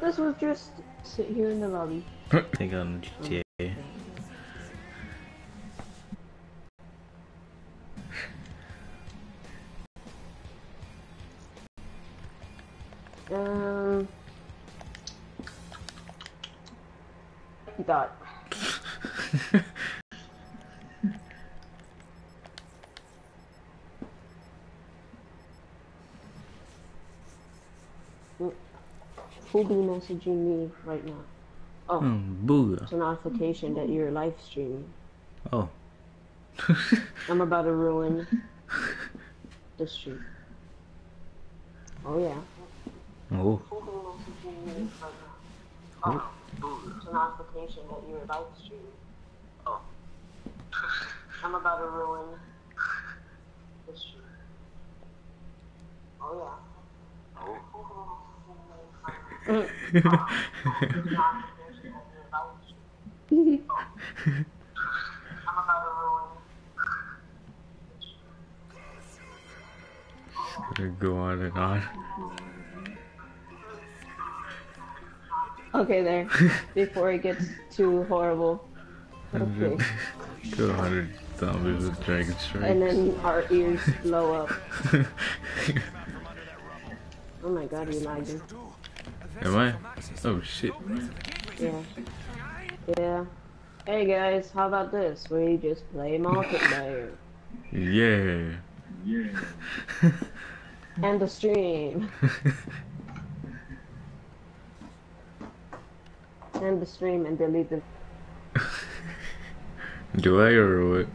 This was just sit here in the lobby. Think on GTA. Um. Dot. Who be messaging me right now? Oh, Hmm, booga. it's a notification that you're live streaming. Oh. I'm about to ruin the stream. Oh yeah. oh. Oh, it's a notification that you're live streaming. Oh. I'm about to ruin the stream. Oh yeah. Oh. I'm about to ruin Go on and on. Okay, there. Before it gets too horrible. Okay. Go on and zombies with dragon strikes. And then our ears blow up. Oh my god, you lagging. Am I? Oh shit. Yeah. Yeah. Hey guys, how about this? We just play Market multiplayer. Yeah. Yeah. and the stream. End the stream and delete the Do I or what?